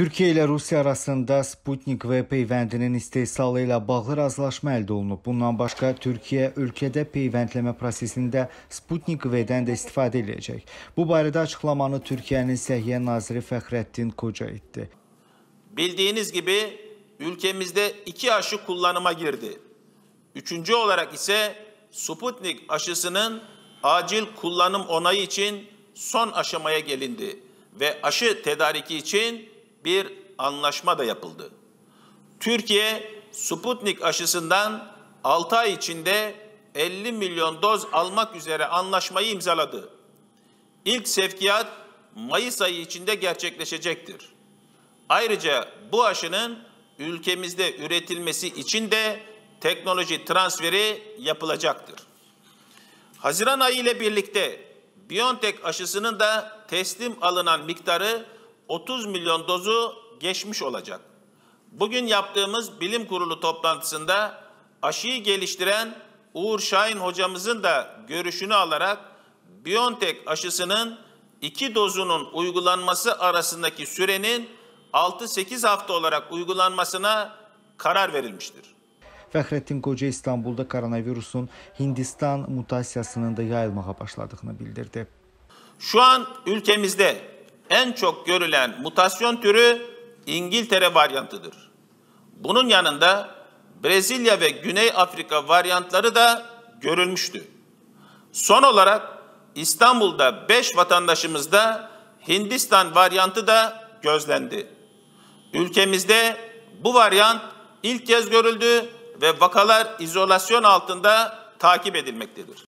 Türkiyə ilə Rusiya arasında Sputnik V peyvəndinin istehsalı bağlı razılaşma əldə olunub. Bundan başqa Türkiyə ölkədə peyvəndləmə prosesində Sputnik V-dən də istifadə edəcək. Bu barədə açıqlamanı Türkiyənin Səhiyyə naziri Fəxrəddin Qoca etdi. Bildiğiniz gibi ülkemizde iki aşı kullanıma girdi. Üçüncü olarak ise Sputnik aşısının acil kullanım onayı için son aşamaya gelindi ve aşı tedariki için bir anlaşma da yapıldı. Türkiye Sputnik aşısından 6 ay içinde 50 milyon doz almak üzere anlaşmayı imzaladı. İlk sevkiyat Mayıs ayı içinde gerçekleşecektir. Ayrıca bu aşının ülkemizde üretilmesi için de teknoloji transferi yapılacaktır. Haziran ayı ile birlikte BioNTech aşısının da teslim alınan miktarı 30 milyon dozu geçmiş olacak. Bugün yaptığımız bilim kurulu toplantısında aşıyı geliştiren Uğur Şahin hocamızın da görüşünü alarak BioNTech aşısının iki dozunun uygulanması arasındaki sürenin 6-8 hafta olarak uygulanmasına karar verilmiştir. Fəxrəddin Qoca İstanbulda koronavirusun Hindistan mutasiyasının da yayılmağa başladığını bildirdi. Şu an ülkemizde en çok görülen mutasyon türü İngiltere varyantıdır. Bunun yanında Brezilya ve Güney Afrika varyantları da görülmüştü. Son olarak İstanbul'da 5 vatandaşımızda Hindistan varyantı da gözlendi. Ülkemizde bu varyant ilk kez görüldü ve vakalar izolasyon altında takip edilmektedir.